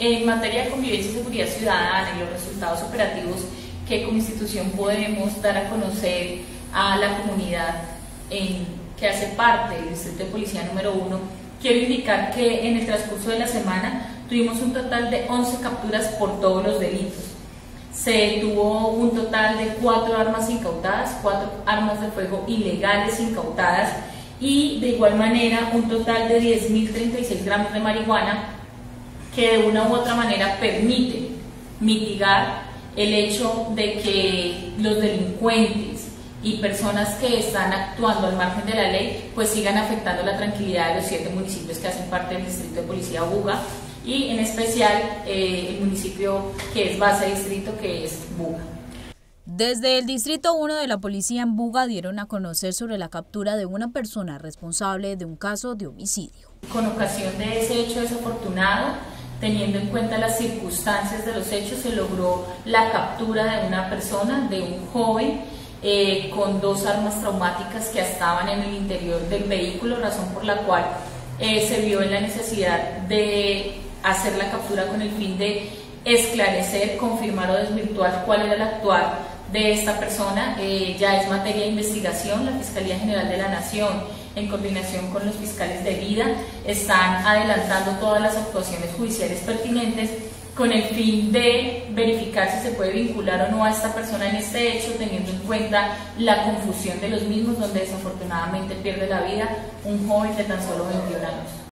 En materia de convivencia y seguridad ciudadana y los resultados operativos que como institución podemos dar a conocer a la comunidad en, que hace parte del Distrito de Policía número 1, quiero indicar que en el transcurso de la semana tuvimos un total de 11 capturas por todos los delitos. Se tuvo un total de 4 armas incautadas, 4 armas de fuego ilegales incautadas y de igual manera un total de 10.036 gramos de marihuana que de una u otra manera permite mitigar el hecho de que los delincuentes y personas que están actuando al margen de la ley pues sigan afectando la tranquilidad de los siete municipios que hacen parte del distrito de policía Buga y en especial eh, el municipio que es base de distrito que es Buga. Desde el Distrito 1 de la Policía en Buga dieron a conocer sobre la captura de una persona responsable de un caso de homicidio. Con ocasión de ese hecho desafortunado, Teniendo en cuenta las circunstancias de los hechos, se logró la captura de una persona, de un joven, eh, con dos armas traumáticas que estaban en el interior del vehículo, razón por la cual eh, se vio en la necesidad de hacer la captura con el fin de esclarecer, confirmar o desvirtuar cuál era el actuar de esta persona. Eh, ya es materia de investigación, la Fiscalía General de la Nación en coordinación con los fiscales de vida, están adelantando todas las actuaciones judiciales pertinentes con el fin de verificar si se puede vincular o no a esta persona en este hecho, teniendo en cuenta la confusión de los mismos, donde desafortunadamente pierde la vida un joven de tan solo 21 años.